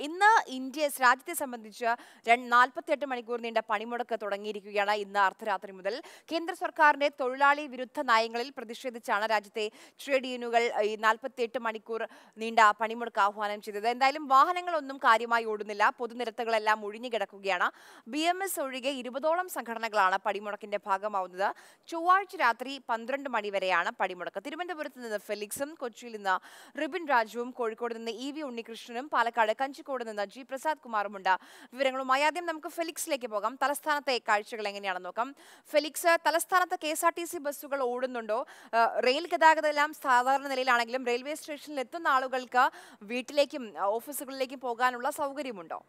ഇന്ന് ഇന്ത്യ രാജ്യത്തെ സംബന്ധിച്ച് നാൽപ്പത്തിയെട്ട് മണിക്കൂർ നീണ്ട പണിമുടക്ക് തുടങ്ങിയിരിക്കുകയാണ് ഇന്ന് അർദ്ധരാത്രി മുതൽ. കേന്ദ്ര സർക്കാരിന്റെ തൊഴിലാളി വിരുദ്ധ നയങ്ങളിൽ പ്രതിഷേധിച്ചാണ് രാജ്യത്തെ ട്രേഡ് യൂണിയനുകൾ ഈ നാൽപ്പത്തിയെട്ട് മണിക്കൂർ നീണ്ട പണിമുടക്ക് ആഹ്വാനം ചെയ്തത്. എന്തായാലും വാഹനങ്ങളൊന്നും കാര്യമായി ഓടുന്നില്ല. പൊതുനിരത്തുകളെല്ലാം ഒഴിഞ്ഞു കിടക്കുകയാണ്. ബി എം എസ് ഒഴികെ ഇരുപതോളം സംഘടനകളാണ് പണിമുടക്കിന്റെ ഭാഗമാവുന്നത്. ചൊവ്വാഴ്ച രാത്രി പന്ത്രണ്ട് മണി വരെയാണ് പണിമുടക്ക്. തിരുവനന്തപുരത്ത് നിന്ന് ഫെലിക്സും കൊച്ചിയിൽ നിന്ന് റിബിൻ രാജുവും കോഴിക്കോട് നിന്ന് ഇ വി ഉണ്ണികൃഷ്ണനും പാലക്കാട് കഞ്ചിക്കോട് നിന്ന് ജി പ്രസാദ് കുമാറുമുണ്ട്. വിവരങ്ങളുമായി ആദ്യം നമുക്ക് ഫെലിക്സിലേക്ക് പോകാം. തലസ്ഥാനത്തെ കാഴ്ചകൾ എങ്ങനെയാണെന്ന് നോക്കാം. ഫെലിക്സ് തലസ്ഥാനത്ത് K S R T C ബസ്സുകൾ ഓടുന്നുണ്ടോ? റെയിൽ ഗതാഗതം എല്ലാം സാധാരണ നിലയിലാണെങ്കിലും റെയിൽവേ സ്റ്റേഷനിൽ എത്തുന്ന ആളുകൾക്ക് വീട്ടിലേക്കും ഓഫീസുകളിലേക്കും പോകാനുള്ള സൗകര്യമുണ്ടോ?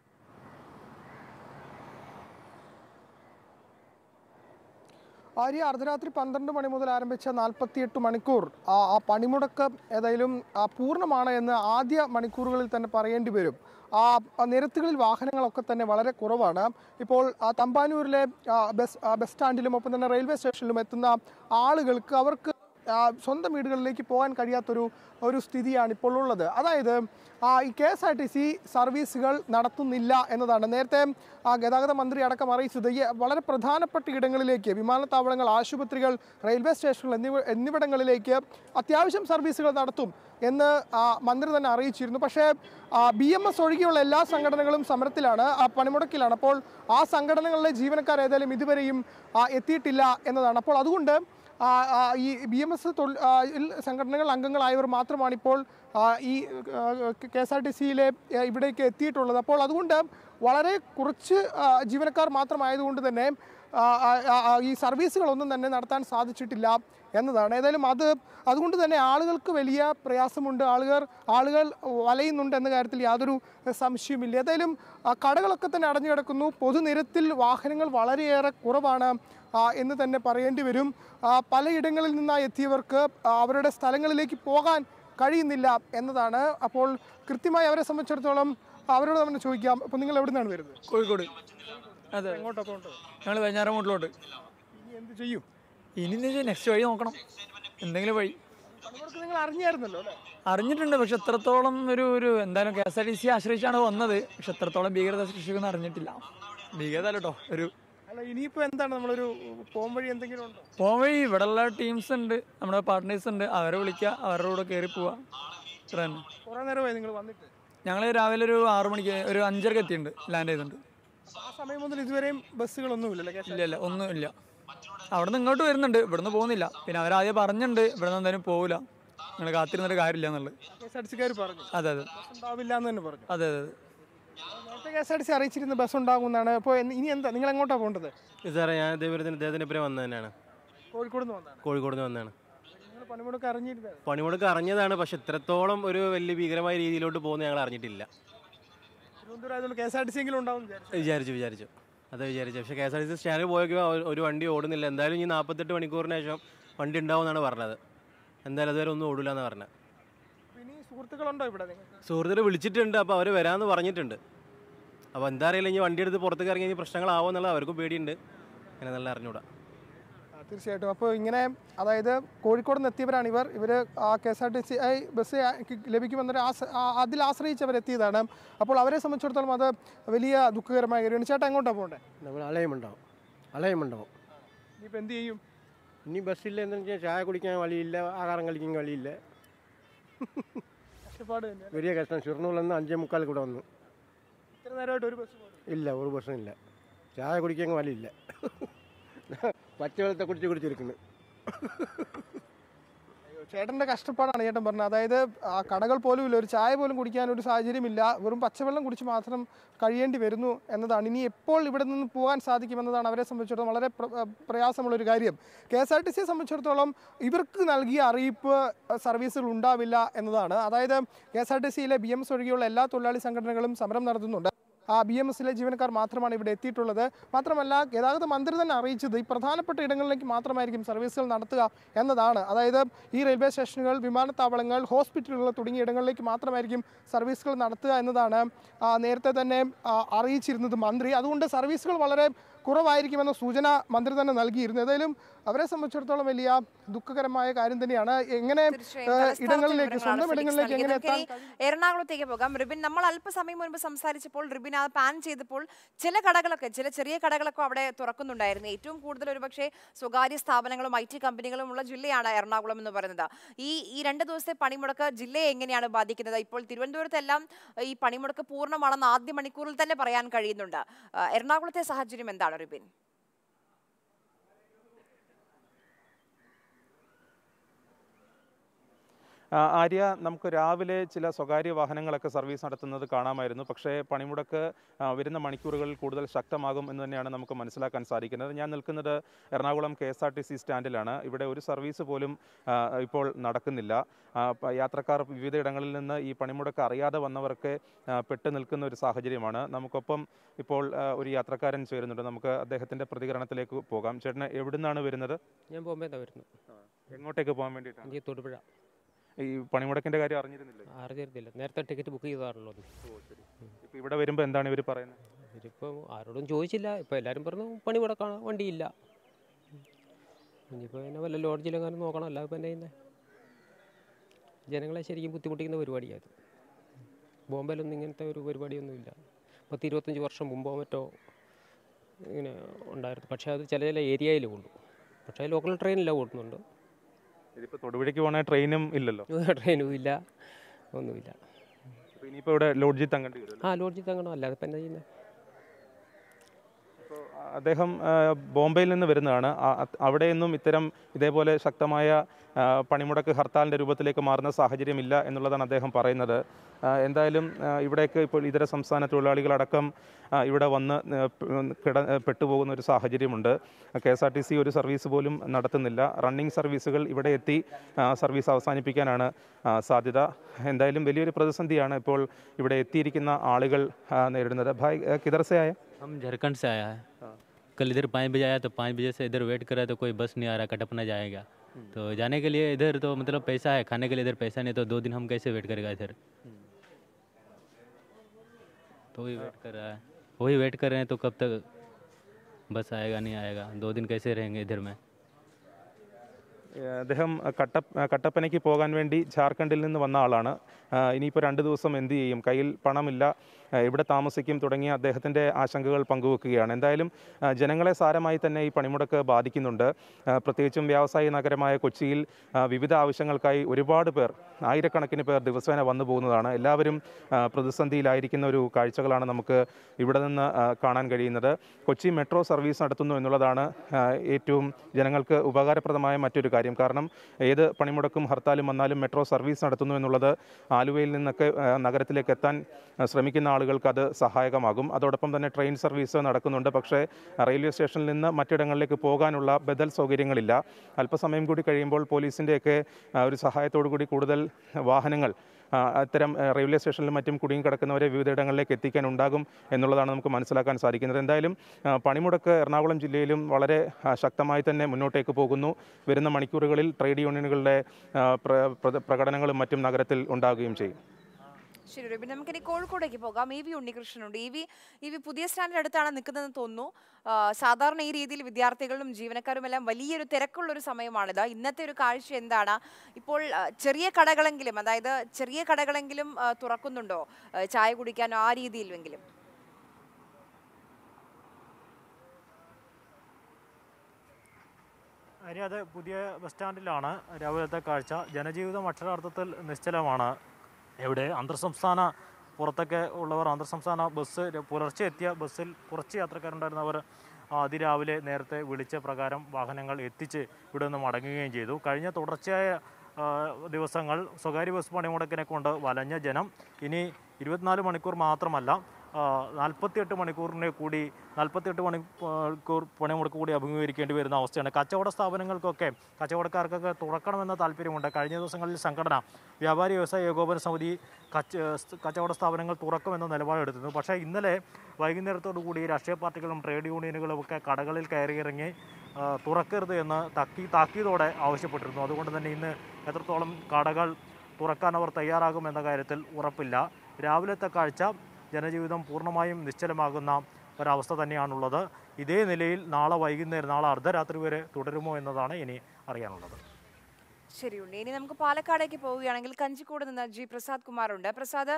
ആര്യ അർദ്ധരാത്രി പന്ത്രണ്ട് മണി മുതൽ ആരംഭിച്ച നാൽപ്പത്തിയെട്ട് മണിക്കൂർ ആ പണിമുടക്ക് ഏതായാലും പൂർണമാണ് എന്ന് ആദ്യ മണിക്കൂറുകളിൽ തന്നെ പറയേണ്ടി വരും. ആ നിരത്തുകളിൽ വാഹനങ്ങളൊക്കെ തന്നെ വളരെ കുറവാണ്. ഇപ്പോൾ തമ്പാനൂരിലെ ബസ് ബസ് സ്റ്റാൻഡിലും ഒപ്പം തന്നെ റെയിൽവേ സ്റ്റേഷനിലും എത്തുന്ന ആളുകൾക്ക് അവർക്ക് സ്വന്തം വീടുകളിലേക്ക് പോകാൻ കഴിയാത്തൊരു ഒരു സ്ഥിതിയാണ് ഇപ്പോൾ ഉള്ളത്. അതായത് ഈ K S R T C സർവീസുകൾ നടത്തുന്നില്ല എന്നതാണ്. നേരത്തെ ഗതാഗത മന്ത്രി അടക്കം അറിയിച്ചത് വളരെ പ്രധാനപ്പെട്ട ഇടങ്ങളിലേക്ക് വിമാനത്താവളങ്ങൾ ആശുപത്രികൾ റെയിൽവേ സ്റ്റേഷനുകൾ എന്നിവ എന്നിവിടങ്ങളിലേക്ക് അത്യാവശ്യം സർവീസുകൾ നടത്തും എന്ന് മന്ത്രി തന്നെ അറിയിച്ചിരുന്നു. പക്ഷേ ബി എം എസ് ഒഴികെയുള്ള എല്ലാ സംഘടനകളും സമരത്തിലാണ് പണിമുടക്കിലാണ്. അപ്പോൾ ആ സംഘടനകളിലെ ജീവനക്കാർ ഏതായാലും ഇതുവരെയും എത്തിയിട്ടില്ല എന്നതാണ്. അപ്പോൾ അതുകൊണ്ട് ഈ ബി എം എസ് സംഘടനകൾ അംഗങ്ങളായവർ മാത്രമാണ് ഇപ്പോൾ ഈ കെ എസ് ആർ ടി സിയിലെ ഇവിടേക്ക് എത്തിയിട്ടുള്ളത്. അപ്പോൾ അതുകൊണ്ട് വളരെ കുറച്ച് ജീവനക്കാർ മാത്രമായതുകൊണ്ട് തന്നെ ഈ സർവീസുകളൊന്നും തന്നെ നടത്താൻ സാധിച്ചിട്ടില്ല. എന്നതാണ്. ഏതായാലും അത് അതുകൊണ്ട് തന്നെ ആളുകൾക്ക് വലിയ പ്രയാസമുണ്ട്. ആളുകൾ ആളുകൾ വലയുന്നുണ്ട് എന്ന കാര്യത്തിൽ യാതൊരു സംശയവുമില്ല. ഏതായാലും കടകളൊക്കെ തന്നെ അടഞ്ഞു കിടക്കുന്നു. പൊതുനിരത്തിൽ വാഹനങ്ങൾ വളരെയേറെ കുറവാണ് എന്ന് തന്നെ പറയേണ്ടി വരും. പലയിടങ്ങളിൽ നിന്നായി എത്തിയവർക്ക് അവരുടെ സ്ഥലങ്ങളിലേക്ക് പോകാൻ കഴിയുന്നില്ല എന്നതാണ്. അപ്പോൾ കൃത്യമായി അവരെ സംബന്ധിച്ചിടത്തോളം അവരോട് നമ്മൾ ചോദിക്കാം. അപ്പോൾ നിങ്ങൾ എവിടെ നിന്നാണ് വരുന്നത്? കോഴിക്കോട്. അതെ. ഞങ്ങൾ വൈകുന്നേരം മൂട്ടിലോട്ട് ഇനി എന്ത് ചെയ്യും? ഇനി നെക്സ്റ്റ് വഴി നോക്കണം. എന്തെങ്കിലും വഴി. നിങ്ങൾ അറിഞ്ഞായിരുന്നല്ലോ അറിഞ്ഞിട്ടുണ്ട്. പക്ഷെ എത്രത്തോളം ഒരു ഒരു എന്തായാലും K S R T C ആശ്രയിച്ചാണ് വന്നത്. പക്ഷെ എത്രത്തോളം ഭീകരത സൃഷ്ടിക്കുന്ന അറിഞ്ഞിട്ടില്ല. ഭീകരത കേട്ടോ ഒരു ഇനിയിപ്പോ എന്താണ്? നമ്മളൊരു പോം വഴി എന്തെങ്കിലും ഉണ്ടോ? പോകാൻ വഴി ഇവിടെയുള്ള ടീംസ് ഉണ്ട്. നമ്മുടെ പാർട്ട്നേഴ്സ് ഉണ്ട്. അവരെ വിളിക്കുക. അവരുടെ കൂടെ കയറി പോവാ ഇത്ര തന്നെ. കുറെ നേരമായി നിങ്ങൾ വന്നിട്ട്. ഞങ്ങൾ രാവിലെ ഒരു ആറു മണിക്ക് ഒരു അഞ്ചരക്ക് എത്തിയിട്ടുണ്ട്. ലാൻഡ് ചെയ്തിട്ടുണ്ട്. ആ സമയം മുതൽ ഇതുവരെയും ബസ്സുകളൊന്നുമില്ലല്ലേ കെ ഇല്ല ഇല്ല. ഒന്നും ഇല്ല. അവിടെ നിന്ന് ഇങ്ങോട്ട് വരുന്നുണ്ട്. ഇവിടുന്ന് പോകുന്നില്ല. പിന്നെ അവരാദ്യം പറഞ്ഞിട്ടുണ്ട് ഇവിടെ നിന്ന് എന്തായാലും പോകില്ല നിങ്ങൾ കാത്തിരുന്നിട്ട് കാര്യമില്ല എന്നുള്ളത്. അതെ അതെ. അതെ അതെ K S R T C അറിയിച്ചിരുന്ന bus ഉണ്ടാകുമെന്നാണ്. അപ്പോൾ ഇനി എന്താ? നിങ്ങൾ എങ്ങോട്ടാണ് പോകേണ്ടത്? സാറേ ഞാൻ ദേവരത്തിന് ഇദ്ദേഹത്തിന്റെ പേര് വന്നത് തന്നെയാണ്. കോഴിക്കോട് നിന്ന് വന്നതാണ്. കോഴിക്കോട് നിന്ന് വന്നതാണ്. നിങ്ങൾ പണിമുടക്ക് അറിഞ്ഞിരുന്നത്? പണിമുടക്ക് അറിഞ്ഞതാണ്. പക്ഷെ ഇത്രത്തോളം ഒരു വലിയ ഭീകരമായ രീതിയിലോട്ട് പോകുന്ന ഞങ്ങൾ അറിഞ്ഞിട്ടില്ല. തിരുവനന്തപുരം ആയതുകൊണ്ട് K S R T C എങ്കിലും ഉണ്ടാവും വിചാരിച്ചു. വിചാരിച്ചു വിചാരിച്ചു. അതെ വിചാരിച്ചു. പക്ഷേ K S R T C സ്റ്റാൻഡിൽ പോയൊക്കെ ഒരു വണ്ടി ഓടുന്നില്ല. എന്തായാലും ഈ നാൽപ്പത്തെട്ട് മണിക്കൂറിന് ശേഷം വണ്ടി ഉണ്ടാവുമെന്നാണ് പറഞ്ഞത്. എന്തായാലും അതുവരെ ഒന്നും ഓടില്ല എന്ന് പറഞ്ഞത് സുഹൃത്തുക്കളുണ്ടോ ഇവിടെ സുഹൃത്തുക്കൾ വിളിച്ചിട്ടുണ്ട്. അപ്പോൾ അവർ വരാമെന്ന് പറഞ്ഞിട്ടുണ്ട്. അപ്പോൾ എന്താ അറിയില്ല ഇനി വണ്ടി എടുത്ത് പുറത്തേക്ക് ഇറങ്ങി ഇനി പ്രശ്നങ്ങളാവും എന്നുള്ളത് അവർക്കും പേടിയുണ്ട്. അങ്ങനെ നല്ല അറിഞ്ഞൂടാ ആ, തീർച്ചയായിട്ടും. അപ്പോൾ ഇങ്ങനെ അതായത് കോഴിക്കോട് നിന്ന് എത്തിയവരാണ് ഇവർ. ഇവർ ആ K S R T C bus ലഭിക്കുമെന്നൊരു അതിൽ ആശ്രയിച്ച് അവരെത്തിയതാണ് അപ്പോൾ അവരെ സംബന്ധിച്ചിടത്തോളം അത് വലിയ ദുഃഖകരമായ കാര്യമാണ്. ചേട്ടാ എങ്ങോട്ടാണ് പോകേണ്ടത് നമ്മൾ അലയമുണ്ടാവും. അലയമുണ്ടാവും. ഇനിയിപ്പോൾ എന്ത് ചെയ്യും? ഇനി ബസ്സില്ല എന്ന് വെച്ചാൽ ചായ കുടിക്കാൻ വഴിയില്ല ആഹാരം കഴിക്കാൻ വഴിയില്ല. കഷ്ടപ്പാട് വലിയ കഷ്ടം. ഷിർണൂറിൽ നിന്ന് അഞ്ചേ മുക്കാൽ കൂടെ വന്നു. ഇത്ര നേരമായിട്ട് ഒരു ബസ് ഇല്ല ഒരു ബസ്സും ഇല്ല. ചായ കുടിക്കാൻ വഴിയില്ല. പച്ചവെള്ളത്തെ കുടിച്ച് കുടിച്ചിരിക്കുന്നത് ചേട്ടന്റെ കഷ്ടപ്പാടാണ് ചേട്ടൻ പറഞ്ഞത്. അതായത് ആ കടകൾ പോലും ഇല്ല ഒരു ചായ പോലും കുടിക്കാൻ ഒരു സാഹചര്യമില്ല വെറും പച്ചവെള്ളം കുടിച്ച് മാത്രം കഴിയേണ്ടി വരുന്നു എന്നതാണ്. ഇനി എപ്പോൾ ഇവിടെ നിന്ന് പോകാൻ സാധിക്കുമെന്നതാണ് അവരെ സംബന്ധിച്ചിടത്തോളം വളരെ പ്രയാസമുള്ളൊരു കാര്യം. കെ എസ് ആർ ടി സിയെ സംബന്ധിച്ചിടത്തോളം ഇവർക്ക് നൽകിയ അറിയിപ്പ് സർവീസുകൾ ഉണ്ടാവില്ല എന്നതാണ്. അതായത് കെ എസ് ആർ ടി സിയിലെ ബി എം എസ് ഒഴികെയുള്ള എല്ലാ തൊഴിലാളി സംഘടനകളും സമരം നടത്തുന്നുണ്ട്. ബി എം എസിലെ ജീവനക്കാർ മാത്രമാണ് ഇവിടെ എത്തിയിട്ടുള്ളത്. മാത്രമല്ല ഗതാഗത മന്ത്രി തന്നെ അറിയിച്ചത് ഈ പ്രധാനപ്പെട്ട ഇടങ്ങളിലേക്ക് മാത്രമായിരിക്കും സർവീസുകൾ നടത്തുക എന്നതാണ്. അതായത് ഈ റെയിൽവേ സ്റ്റേഷനുകൾ വിമാനത്താവളങ്ങൾ ഹോസ്പിറ്റലുകൾ തുടങ്ങിയ ഇടങ്ങളിലേക്ക് മാത്രമായിരിക്കും സർവീസുകൾ നടത്തുക എന്നതാണ് നേരത്തെ തന്നെ അറിയിച്ചിരുന്നത് മന്ത്രി. അതുകൊണ്ട് സർവീസുകൾ വളരെ കുറവായിരിക്കുമെന്ന സൂചന മന്ത്രി തന്നെ നൽകിയിരുന്നു. ഏതായാലും അവരെ സംബന്ധിച്ചിടത്തോളം വലിയ ദുഃഖകരമായ കാര്യം തന്നെയാണ്. എങ്ങനെ ഇടങ്ങളിലേക്ക് സ്വന്തം ഇടങ്ങളിലേക്ക് എങ്ങനെ എത്താൻ എറണാകുളത്തേക്ക് പോകാം. റിബിൻ നമ്മൾ അല്പസമയം മുൻപ് സംസാരിച്ചപ്പോൾ റിബിൻ ആ പാൻ ചെയ്തപ്പോൾ ചില കടകളൊക്കെ ചില ചെറിയ കടകളൊക്കെ അവിടെ തുറക്കുന്നുണ്ടായിരുന്നു. ഏറ്റവും കൂടുതൽ ഒരുപക്ഷെ സ്വകാര്യ സ്ഥാപനങ്ങളും ഐ ടി കമ്പനികളും ഉള്ള ജില്ലയാണ് എറണാകുളം എന്ന് പറയുന്നത്. ഈ ഈ രണ്ട് ദിവസത്തെ പണിമുടക്ക് ജില്ലയെ എങ്ങനെയാണ് ബാധിക്കുന്നത്? ഇപ്പോൾ തിരുവനന്തപുരത്തെല്ലാം ഈ പണിമുടക്ക് പൂർണമാണെന്ന് ആദ്യ മണിക്കൂറിൽ തന്നെ പറയാൻ കഴിയുന്നുണ്ട്. എറണാകുളത്തെ സാഹചര്യം എന്താണ്? റിബിൻ ആര്യ നമുക്ക് രാവിലെ ചില സ്വകാര്യ വാഹനങ്ങളൊക്കെ സർവീസ് നടത്തുന്നത് കാണാമായിരുന്നു. പക്ഷേ പണിമുടക്ക് വരുന്ന മണിക്കൂറുകളിൽ കൂടുതൽ ശക്തമാകും എന്ന് തന്നെയാണ് നമുക്ക് മനസ്സിലാക്കാൻ സാധിക്കുന്നത്. ഞാൻ നിൽക്കുന്നത് Ernakulam K S R T C സ്റ്റാൻഡിലാണ്. ഇവിടെ ഒരു സർവീസ് പോലും ഇപ്പോൾ നടക്കുന്നില്ല. യാത്രക്കാർ വിവിധ ഇടങ്ങളിൽ വിവിധയിടങ്ങളിൽ നിന്ന് ഈ പണിമുടക്ക് അറിയാതെ വന്നവർക്ക് പെട്ടു നിൽക്കുന്ന ഒരു സാഹചര്യമാണ്. നമുക്കൊപ്പം ഇപ്പോൾ ഒരു യാത്രക്കാരൻ ചേരുന്നുണ്ട്. നമുക്ക് അദ്ദേഹത്തിന്റെ പ്രതികരണത്തിലേക്ക് പോകാം. ചേട്ടന് എവിടുന്നാണ് വരുന്നത്? ഞാൻ ബോംബെ വരുന്നു എങ്ങോട്ടേക്ക് പോകാൻ വേണ്ടിയിട്ടാണ്? തൊടുപുഴ. ഈ പണിമുടക്കിന്റെ കാര്യം അറിഞ്ഞിരുന്നില്ല? അറിഞ്ഞിരുന്നില്ല. നേരത്തെ ടിക്കറ്റ് ബുക്ക് ചെയ്താണല്ലോ ഇപ്പൊ ഇവിടെ വരുമ്പോൾ എന്താണ് ഇവർ പറയുന്നത്? ഇതിപ്പോൾ ആരോടും ചോദിച്ചില്ല. ഇപ്പോൾ എല്ലാവരും പറഞ്ഞു പണിമുടക്കാണ് വണ്ടിയില്ല. ഇനിയിപ്പോൾ എന്നെ വല്ല ലോഡ്ജിലെങ്ങാനും നോക്കണം അല്ല ഇപ്പം എന്നെ ചെയ്യുന്നത് ജനങ്ങളെ ശരിക്കും ബുദ്ധിമുട്ടിക്കുന്ന പരിപാടിയായത് ബോംബെയിലൊന്നും ഇങ്ങനത്തെ ഒരു പരിപാടിയൊന്നുമില്ല. പത്ത് ഇരുപത്തഞ്ച് വർഷം മുമ്പോ മറ്റോ ഇങ്ങനെ ഉണ്ടായിരുന്നു. പക്ഷേ അത് ചില ചില ഏരിയയിൽ ഉള്ളൂ. പക്ഷേ ലോക്കൽ ട്രെയിനിലാണ് ഓടുന്നുണ്ട്. ഇതിപ്പോൾ തൊടുപുഴയ്ക്ക് പോകണ ട്രെയിനും ഇല്ലല്ലോ. ട്രെയിനും ഇല്ല. ഒന്നുമില്ല. ഇനിയിപ്പോൾ ഇവിടെ ലോഡ്ജിൽ തങ്ങേണ്ടി വരും ആ ലോഡ്ജിൽ തങ്ങണം അല്ലാതെ ഇപ്പം എന്താ ചെയ്യുന്നത് അദ്ദേഹം ബോംബെയിൽ നിന്ന് വരുന്നതാണ്. അവിടെയൊന്നും അത് അവിടെ നിന്നും ഇത്തരം ഇതേപോലെ ശക്തമായ പണിമുടക്ക് ഹർത്താലിൻ്റെ രൂപത്തിലേക്ക് മാറുന്ന സാഹചര്യമില്ല എന്നുള്ളതാണ് അദ്ദേഹം പറയുന്നത് ആ, എന്തായാലും ആ, ഇവിടേക്ക് ഇപ്പോൾ ഇതര സംസ്ഥാന തൊഴിലാളികളടക്കം ആ, ഇവിടെ വന്ന് ആ, പ്- കിട പെട്ടുപോകുന്ന ഒരു സാഹചര്യമുണ്ട് K S R T C ഒരു സർവീസ് പോലും നടത്തുന്നില്ല റണ്ണിങ് സർവീസുകൾ ഇവിടെ എത്തി ആ, സർവീസ് അവസാനിപ്പിക്കാനാണ് ആ, സാധ്യത എന്തായാലും വലിയൊരു പ്രതിസന്ധിയാണ് ഇപ്പോൾ ഇവിടെ എത്തിയിരിക്കുന്ന ആളുകൾ ആ, നേരിടുന്നത് ഭായ് ആ, കിധർ സെ ആയ हम झारखंड से आया है कल इधर पाँच बजे आया तो पाँच बजे से इधर वेट कर रहा है तो कोई बस नहीं आ रहा कटपना जाएगा तो जाने के लिए इधर तो मतलब पैसा है खाने के लिए इधर पैसा नहीं तो दो दिन हम कैसे वेट करेगा इधर तो वही वेट कर रहा है वही वेट कर रहे हैं तो कब तक बस आएगा नहीं आएगा दो दिन कैसे रहेंगे इधर में ഏഹ് അദ്ദേഹം കട്ട കട്ടപ്പനയ്ക്ക് പോകാൻ വേണ്ടി ജാർഖണ്ഡിൽ നിന്ന് വന്ന ആളാണ് ആഹ് ഇനിയിപ്പോൾ രണ്ട് ദിവസം എന്ത് ചെയ്യും കയ്യിൽ പണമില്ല എവിടെ താമസിക്കും തുടങ്ങിയ അദ്ദേഹത്തിന്റെ ആശങ്കകൾ പങ്കുവെക്കുകയാണ്. എന്തായാലും ജനങ്ങളെ സാരമായി തന്നെ ഈ പണിമുടക്ക് ബാധിക്കുന്നുണ്ട്. പ്രത്യേകിച്ചും വ്യാവസായിക നഗരമായ കൊച്ചിയിൽ വിവിധ ആവശ്യങ്ങൾക്കായി ഒരുപാട് പേർ ആയിരക്കണക്കിന് പേർ ദിവസേന വന്നു പോകുന്നതാണ്. എല്ലാവരും പ്രതിസന്ധിയിലായിരിക്കുന്ന ഒരു കാഴ്ചകളാണ് നമുക്ക് ഇവിടെ നിന്ന് കാണാൻ കഴിയുന്നത്. കൊച്ചി മെട്രോ സർവീസ് നടത്തുന്നു എന്നുള്ളതാണ് ഏറ്റവും ജനങ്ങൾക്ക് ഉപകാരപ്രദമായ മറ്റൊരു കാര്യം. കാരണം ഏത് പണിമുടക്കും ഹർത്താലും വന്നാലും മെട്രോ സർവീസ് നടത്തുന്നു എന്നുള്ളത് ആലുവയിൽ നിന്നൊക്കെ നഗരത്തിലേക്ക് എത്താൻ ശ്രമിക്കുന്ന ആളുകൾക്ക് അത് സഹായകമാകും. അതോടൊപ്പം തന്നെ ട്രെയിൻ സർവീസ് നടക്കുന്നുണ്ട്. പക്ഷേ റെയിൽവേ സ്റ്റേഷനിൽ നിന്ന് മറ്റിടങ്ങളിലേക്ക് പോകാനുള്ള ബദൽ സൗകര്യങ്ങളില്ല. അല്പസമയം കൂടി കഴിയുമ്പോൾ പോലീസിന്റെയൊക്കെ ഒരു സഹായത്തോടു കൂടി കൂടുതൽ വാഹനങ്ങൾ അത്തരം റെയിൽവേ സ്റ്റേഷനിലും മറ്റും കുടുങ്ങി കിടക്കുന്നവരെ വിവിധയിടങ്ങളിലേക്ക് എത്തിക്കാൻ ഉണ്ടാകും എന്നുള്ളതാണ് നമുക്ക് മനസ്സിലാക്കാൻ സാധിക്കുന്നത്. എന്തായാലും പണിമുടക്ക് എറണാകുളം ജില്ലയിലും വളരെ ശക്തമായി തന്നെ മുന്നോട്ടേക്ക് പോകുന്നു. വരുന്ന മണിക്കൂറുകളിൽ ട്രേഡ് യൂണിയനുകളുടെ പ്രകടനങ്ങളും മറ്റും നഗരത്തിൽ ഉണ്ടാകുകയും ചെയ്യും. ശരി രൂപി നമുക്കിനി കോഴിക്കോടേക്ക് പോകാം. ഇ വി ഉണ്ണികൃഷ്ണനുണ്ട്. ഇ വി ഇ വി പുതിയ സ്റ്റാൻഡിന് അടുത്താണ് നിൽക്കുന്നതെന്ന് തോന്നുന്നു. സാധാരണ ഈ രീതിയിൽ വിദ്യാർത്ഥികളും ജീവനക്കാരുമെല്ലാം വലിയൊരു തിരക്കുള്ള ഒരു സമയമാണിത് ഇന്നത്തെ ഒരു കാഴ്ച എന്താണ്? ഇപ്പോൾ ചെറിയ കടകളെങ്കിലും അതായത് ചെറിയ കടകളെങ്കിലും തുറക്കുന്നുണ്ടോ? ചായ കുടിക്കാനോ ആ രീതിയിലെങ്കിലും? അരി അത് പുതിയ ബസ് സ്റ്റാൻഡിലാണ് രാവിലത്തെ കാഴ്ച. ജനജീവിതം അക്ഷരാർത്ഥത്തിൽ നിശ്ചലമാണ്. എവിടെ? അന്തർ സംസ്ഥാന പുറത്തൊക്കെ ഉള്ളവർ അന്തർ സംസ്ഥാന ബസ് പുലർച്ചെ എത്തിയ ബസ്സിൽ കുറച്ച് യാത്രക്കാരുണ്ടായിരുന്നവർ അതിരാവിലെ നേരത്തെ വിളിച്ച പ്രകാരം വാഹനങ്ങൾ എത്തിച്ച് ഇവിടെ നിന്ന് മടങ്ങുകയും ചെയ്തു. കഴിഞ്ഞ തുടർച്ചയായ ദിവസങ്ങൾ സ്വകാര്യ ബസ് പണിമുടക്കിനെ കൊണ്ട് വലഞ്ഞ ജനം ഇനി ഇരുപത്തിനാല് മണിക്കൂർ മാത്രമല്ല നാൽപ്പത്തിയെട്ട് മണിക്കൂറിനെ കൂടി നാൽപ്പത്തിയെട്ട് മണിക്കൂർ പണിമുടക്ക് കൂടി അഭിമുഖീകരിക്കേണ്ടി വരുന്ന അവസ്ഥയാണ്. കച്ചവട സ്ഥാപനങ്ങൾക്കൊക്കെ കച്ചവടക്കാർക്കൊക്കെ തുറക്കണമെന്ന താല്പര്യമുണ്ട്. കഴിഞ്ഞ ദിവസങ്ങളിൽ സംഘടന വ്യാപാരി വ്യവസായ ഏകോപന സമിതി കച്ച കച്ചവട സ്ഥാപനങ്ങൾ തുറക്കുമെന്ന നിലപാടെടുത്തിരുന്നു പക്ഷേ ഇന്നലെ വൈകുന്നേരത്തോടു കൂടി രാഷ്ട്രീയ പാർട്ടികളും ട്രേഡ് യൂണിയനുകളും ഒക്കെ കടകളിൽ കയറിയിറങ്ങി തുറക്കരുത് എന്ന് തക്കി താക്കീതോടെ ആവശ്യപ്പെട്ടിരുന്നു. അതുകൊണ്ട് തന്നെ ഇന്ന് എത്രത്തോളം കടകൾ തുറക്കാൻ അവർ തയ്യാറാകുമെന്ന കാര്യത്തിൽ ഉറപ്പില്ല. രാവിലത്തെ കാഴ്ച ജനജീവിതം പൂർണമായും നിശ്ചലമാകുന്ന ഒരവസ്ഥ തന്നെയാണുള്ളത്. ഇതേ നിലയിൽ നാളെ വൈകുന്നേരം നാളെ അർദ്ധരാത്രി വരെ തുടരുമോ എന്നതാണ് ഇനി അറിയാനുള്ളത്. ശരി ഉണ്ണി ഇനി നമുക്ക് പാലക്കാടേക്ക് പോവുകയാണെങ്കിൽ കഞ്ചിക്കോട് നിന്ന് ജി പ്രസാദ് കുമാർ ഉണ്ട് പ്രസാദ്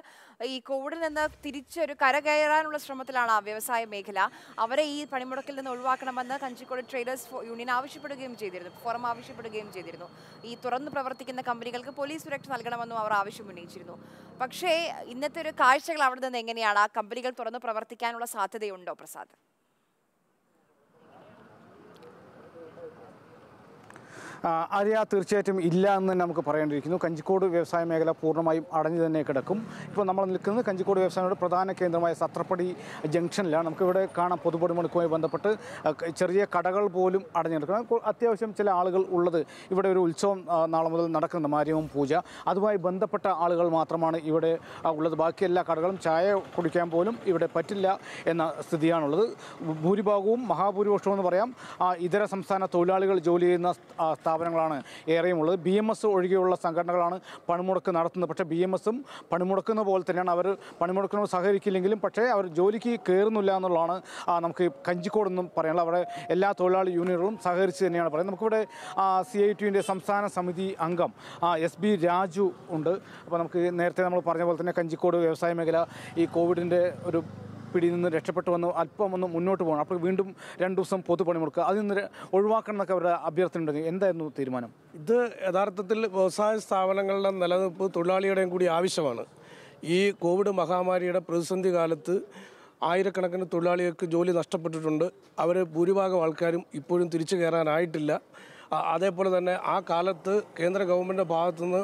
ഈ കോവിഡിൽ നിന്ന് തിരിച്ചൊരു കരകയറാനുള്ള ശ്രമത്തിലാണ് ആ വ്യവസായ മേഖല. അവരെ ഈ പണിമുടക്കിൽ നിന്ന് ഒഴിവാക്കണമെന്ന് കഞ്ചിക്കോട് ട്രേഡേഴ്സ് യൂണിയൻ ആവശ്യപ്പെടുകയും ചെയ്തിരുന്നു. ഫോറം ആവശ്യപ്പെടുകയും ചെയ്തിരുന്നു. ഈ തുറന്നു പ്രവർത്തിക്കുന്ന കമ്പനികൾക്ക് പോലീസ് സുരക്ഷ നൽകണമെന്നും അവർ ആവശ്യം ഉന്നയിച്ചിരുന്നു. പക്ഷേ ഇന്നത്തെ ഒരു കാഴ്ചകൾ അവിടെ നിന്ന് എങ്ങനെയാണ്? ആ കമ്പനികൾ തുറന്നു പ്രവർത്തിക്കാനുള്ള സാധ്യതയുണ്ടോ പ്രസാദ്? ആര്യ തീർച്ചയായിട്ടും ഇല്ല എന്ന് തന്നെ നമുക്ക് പറയേണ്ടിയിരിക്കുന്നു. കഞ്ചിക്കോട് വ്യവസായ മേഖല പൂർണമായും അടഞ്ഞു തന്നെ കിടക്കും. ഇപ്പോൾ നമ്മൾ നിൽക്കുന്നത് കഞ്ചിക്കോട് വ്യവസായയുടെ പ്രധാന കേന്ദ്രമായ സത്രപ്പടി ജംഗ്ഷനിലാണ്. നമുക്കിവിടെ കാണാം പൊതുപണിമുടക്കുമായി ബന്ധപ്പെട്ട് ആ, ക- ചെറിയ കടകൾ പോലും അടഞ്ഞു കിടക്കണം അത്യാവശ്യം ചില ആളുകൾ ഉള്ളത് ഇവിടെ ഒരു ഉത്സവം നാളെ മുതൽ നടക്കുന്നുണ്ട്. മാര്യവും പൂജ. അതുമായി ബന്ധപ്പെട്ട ആളുകൾ മാത്രമാണ് ഇവിടെ ഉള്ളത്. ബാക്കി എല്ലാ കടകളും ചായ കുടിക്കാൻ പോലും ഇവിടെ പറ്റില്ല എന്ന സ്ഥിതിയാണുള്ളത്. ഭൂരിഭാഗവും മഹാഭൂരിപക്ഷവും എന്ന് പറയാം ഇതര സംസ്ഥാന തൊഴിലാളികൾ ജോലി ചെയ്യുന്ന സ്ഥാപനങ്ങളാണ് ഏറെയും ഉള്ളത് ബി എം എസ് ഒഴികെയുള്ള സംഘടനകളാണ് പണിമുടക്ക് നടത്തുന്നത്. പക്ഷേ ബി എം എസും പണിമുടക്കുന്ന പോലെ തന്നെയാണ് അവർ പണിമുടക്കിനോട് സഹകരിക്കില്ലെങ്കിലും പക്ഷേ അവർ ജോലിക്ക് കയറുന്നില്ല എന്നുള്ളതാണ് നമുക്ക് കഞ്ചിക്കോടെന്നും പറയാനുള്ളത്. അവിടെ എല്ലാ തൊഴിലാളി യൂണിയനുകളും സഹകരിച്ച് തന്നെയാണ് പറയുന്നത്. നമുക്കിവിടെ സി ഐ ടിയുടെ സംസ്ഥാന സമിതി അംഗം എസ് ബി രാജു ഉണ്ട്. അപ്പോൾ നമുക്ക് നേരത്തെ നമ്മൾ പറഞ്ഞ പോലെ തന്നെ കഞ്ചിക്കോട് വ്യവസായ മേഖല ഈ കോവിഡിന്റെ ഒരു പിടിയിൽ നിന്ന് രക്ഷപ്പെട്ടു വന്ന് അല്പം ഒന്ന് മുന്നോട്ട് പോകണം. അപ്പോൾ വീണ്ടും രണ്ട് ദിവസം പൊതുപണിമുടക്കുക അതിൽ നിന്ന് ഒഴിവാക്കണം എന്നൊക്കെ അവരുടെ അഭ്യർത്ഥന ഉണ്ടെങ്കിൽ എന്തായിരുന്നു തീരുമാനം? ഇത് യഥാർത്ഥത്തിൽ വ്യവസായ സ്ഥാപനങ്ങളുടെ നിലനിൽപ്പ് തൊഴിലാളിയുടെയും കൂടി ആവശ്യമാണ്. ഈ കോവിഡ് മഹാമാരിയുടെ പ്രതിസന്ധി കാലത്ത് ആയിരക്കണക്കിന് തൊഴിലാളികൾക്ക് ജോലി നഷ്ടപ്പെട്ടിട്ടുണ്ട്. അവർ ഭൂരിഭാഗം ആൾക്കാരും ഇപ്പോഴും തിരിച്ചു കയറാനായിട്ടില്ല. അതേപോലെ തന്നെ ആ കാലത്ത് കേന്ദ്ര ഗവൺമെന്റ് ഭാഗത്തുനിന്ന്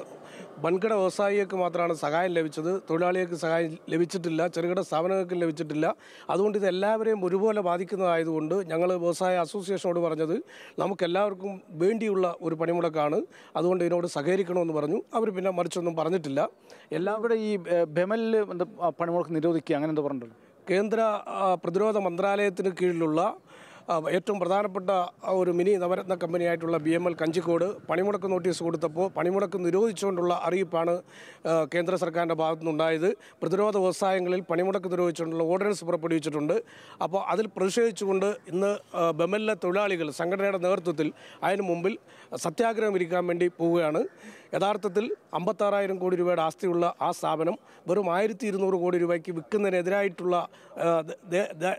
വൻകിട വ്യവസായികൾക്ക് മാത്രമാണ് സഹായം ലഭിച്ചത്. തൊഴിലാളികൾക്ക് സഹായം ലഭിച്ചിട്ടില്ല. ചെറുകിട സ്ഥാപനങ്ങൾക്ക് ലഭിച്ചിട്ടില്ല. അതുകൊണ്ട് ഇത് എല്ലാവരെയും ഒരുപോലെ ബാധിക്കുന്നതായതുകൊണ്ട് ഞങ്ങൾ വ്യവസായ അസോസിയേഷനോട് പറഞ്ഞത് നമുക്കെല്ലാവർക്കും വേണ്ടിയുള്ള ഒരു പണിമുടക്കാണ്. അതുകൊണ്ട് ഇതിനോട് സഹകരിക്കണമെന്ന് പറഞ്ഞു. അവർ പിന്നെ മറിച്ചൊന്നും പറഞ്ഞിട്ടില്ല. എല്ലാവരുടെ ഈ ബെമലിൽ പണിമുടക്ക് നിരോധിക്കുക അങ്ങനെ എന്താ പറഞ്ഞിട്ടുണ്ട്. കേന്ദ്ര പ്രതിരോധ മന്ത്രാലയത്തിന് കീഴിലുള്ള ഏറ്റവും പ്രധാനപ്പെട്ട ഒരു മിനി നവരത്ന കമ്പനിയായിട്ടുള്ള ബി എം എൽ കഞ്ചിക്കോട് പണിമുടക്ക് നോട്ടീസ് കൊടുത്തപ്പോൾ പണിമുടക്ക് നിരോധിച്ചുകൊണ്ടുള്ള അറിയിപ്പാണ് കേന്ദ്ര സർക്കാരിന്റെ ഭാഗത്തുനിന്നുണ്ടായത്. പ്രതിരോധ വ്യവസായങ്ങളിൽ പണിമുടക്ക് നിരോധിച്ചുകൊണ്ടുള്ള ഓർഡിനൻസ് പുറപ്പെടുവിച്ചിട്ടുണ്ട്. അപ്പോൾ അതിൽ പ്രതിഷേധിച്ചുകൊണ്ട് ഇന്ന് ബെമലിലെ തൊഴിലാളികൾ സംഘടനയുടെ നേതൃത്വത്തിൽ അതിന് മുമ്പിൽ സത്യാഗ്രഹം ഇരിക്കാൻ വേണ്ടി പോവുകയാണ്. യഥാർത്ഥത്തിൽ അമ്പത്താറായിരം കോടി രൂപയുടെ ആസ്തിയുള്ള ആ സ്ഥാപനം വെറും ആയിരത്തി ഇരുന്നൂറ് കോടി രൂപയ്ക്ക് വിൽക്കുന്നതിനെതിരായിട്ടുള്ള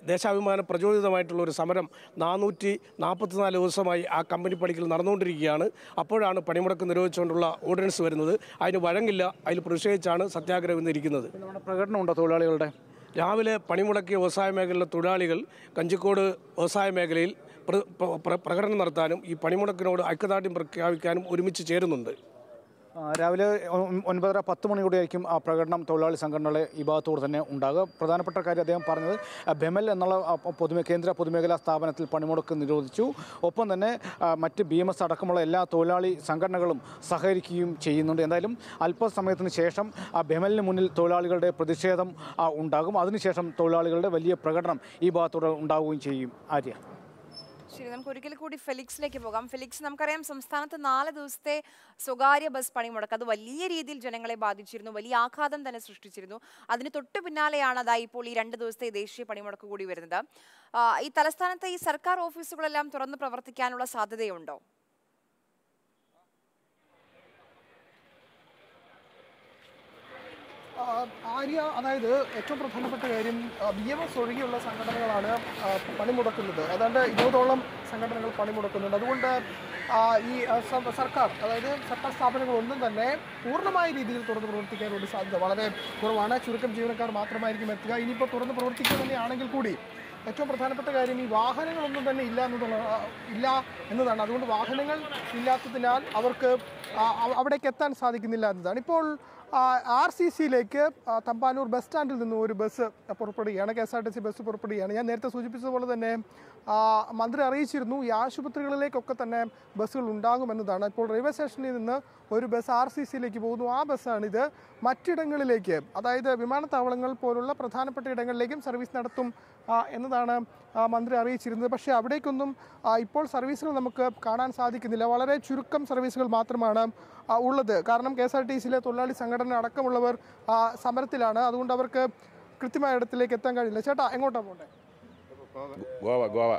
ദേശാഭിമാന പ്രചോദിതമായിട്ടുള്ള ഒരു സമരം നാനൂറ്റി നാൽപ്പത്തിനാല് ദിവസമായി ആ കമ്പനി പണിക്കൽ നടന്നുകൊണ്ടിരിക്കുകയാണ്. അപ്പോഴാണ് പണിമുടക്ക് നിരോധിച്ചുകൊണ്ടുള്ള ഓർഡിനൻസ് വരുന്നത്. അതിന് വഴങ്ങില്ല. അതിൽ പ്രതിഷേധിച്ചാണ് സത്യാഗ്രഹം എന്നിരിക്കുന്നത് പ്രകടനമുണ്ടോ പ്രകടനം ഉണ്ടോ തൊഴിലാളികളുടെ? രാവിലെ പണിമുടക്കിയ വ്യവസായ മേഖലയിലെ തൊഴിലാളികൾ കഞ്ചിക്കോട് വ്യവസായ മേഖലയിൽ പ്ര- പ്ര- പ്ര- പ്രകടനം നടത്താനും ഈ പണിമുടക്കിനോട് ഐക്യദാർഢ്യം പ്രഖ്യാപിക്കാനും ഒരുമിച്ച് ചേരുന്നുണ്ട്. രാവിലെ ഒൻപതര പത്ത് മണിയോടെ ആയിരിക്കും ആ പ്രകടനം തൊഴിലാളി സംഘടനകളെ ഈ ഭാഗത്തോട് തന്നെ ഉണ്ടാകുക. പ്രധാനപ്പെട്ട കാര്യം അദ്ദേഹം പറഞ്ഞത് ബെമൽ എന്നുള്ള പൊതുമേ കേന്ദ്ര പൊതുമേഖലാ സ്ഥാപനത്തിൽ പണിമുടക്ക് നിരോധിച്ചു. ഒപ്പം തന്നെ മറ്റ് ബി എം എസ് അടക്കമുള്ള എല്ലാ തൊഴിലാളി സംഘടനകളും സഹകരിക്കുകയും ചെയ്യുന്നുണ്ട്. എന്തായാലും അല്പസമയത്തിന് ശേഷം ആ ബെമലിന് മുന്നിൽ തൊഴിലാളികളുടെ പ്രതിഷേധം ഉണ്ടാകും. അതിനുശേഷം തൊഴിലാളികളുടെ വലിയ പ്രകടനം ഈ ഭാഗത്തോടെ ഉണ്ടാവുകയും ചെയ്യും. ആര്യ? ശരി നമുക്ക് ഒരിക്കൽ കൂടി ഫെലിക്സിലേക്ക് പോകാം. ഫെലിക്സ് നമുക്കറിയാം സംസ്ഥാനത്ത് നാല് ദിവസത്തെ സ്വകാര്യ ബസ് പണിമുടക്ക്. അത് വലിയ രീതിയിൽ ജനങ്ങളെ ബാധിച്ചിരുന്നു. വലിയ ആഘാതം തന്നെ സൃഷ്ടിച്ചിരുന്നു. അതിന് തൊട്ടു പിന്നാലെയാണ് അതായി ഇപ്പോൾ ഈ രണ്ട് ദിവസത്തെ ദേശീയ പണിമുടക്ക് കൂടി വരുന്നത്. ഈ തലസ്ഥാനത്തെ ഈ സർക്കാർ ഓഫീസുകളെല്ലാം തുറന്ന് പ്രവർത്തിക്കാനുള്ള സാധ്യതയുണ്ടോ? ആര്യ അതായത് ഏറ്റവും പ്രധാനപ്പെട്ട കാര്യം ബി എം എസ് ഒഴികെയുള്ള സംഘടനകളാണ് പണിമുടക്കുന്നത്. ഏതാണ്ട് ഇരുപതോളം സംഘടനകൾ പണിമുടക്കുന്നുണ്ട്. അതുകൊണ്ട് ഈ സർക്കാർ അതായത് സർക്കാർ സ്ഥാപനങ്ങളൊന്നും തന്നെ പൂർണമായ രീതിയിൽ തുറന്ന് പ്രവർത്തിക്കാനുള്ള സാധ്യത വളരെ കുറവാണ്. ചുരുക്കം ജീവനക്കാർ മാത്രമായിരിക്കും എത്തുക. ഇനിയിപ്പോൾ തുറന്ന് പ്രവർത്തിക്കുക തന്നെയാണെങ്കിൽ കൂടി ഏറ്റവും പ്രധാനപ്പെട്ട കാര്യം ഈ വാഹനങ്ങളൊന്നും തന്നെ ഇല്ല എന്നുള്ള ഇല്ല എന്നതാണ്. അതുകൊണ്ട് വാഹനങ്ങൾ ഇല്ലാത്തതിനാൽ അവർക്ക് അവിടേക്ക് എത്താൻ സാധിക്കുന്നില്ല എന്നതാണ്. ഇപ്പോൾ ആർ സി സിയിലേക്ക് തമ്പാനൂർ ബസ് സ്റ്റാൻഡിൽ നിന്നും ഒരു bus പുറപ്പെടുകയാണ്. K S R T C bus പുറപ്പെടുകയാണ്. ഞാൻ നേരത്തെ സൂചിപ്പിച്ചതുപോലെ തന്നെ മന്ത്രി അറിയിച്ചിരുന്നു ഈ ആശുപത്രികളിലേക്കൊക്കെ തന്നെ ബസ്സുകൾ ഉണ്ടാകുമെന്നതാണ്. ഇപ്പോൾ റെയിൽവേ സ്റ്റേഷനിൽ നിന്ന് ഒരു ബസ് ആർ സി സിയിലേക്ക് പോകുന്നു. ആ ബസ്സാണിത്. മറ്റിടങ്ങളിലേക്ക് അതായത് വിമാനത്താവളങ്ങൾ പോലുള്ള പ്രധാനപ്പെട്ട ഇടങ്ങളിലേക്കും സർവീസ് നടത്തും എന്നതാണ് മന്ത്രി അറിയിച്ചിരുന്നത്. പക്ഷേ അവിടേക്കൊന്നും ഇപ്പോൾ സർവീസുകൾ നമുക്ക് കാണാൻ സാധിക്കുന്നില്ല. വളരെ ചുരുക്കം സർവീസുകൾ മാത്രമാണ് ഉള്ളത്. കാരണം കെ എസ് ആർ ടി സിയിലെ തൊഴിലാളി സംഘടന അടക്കമുള്ളവർ സമരത്തിലാണ്. അതുകൊണ്ട് അവർക്ക് കൃത്യമായ ഇടത്തിലേക്ക് എത്താൻ കഴിയില്ല. ചേട്ടാ എങ്ങോട്ടാണ് പോകണ്ടേ ഗോവ ഗോവ.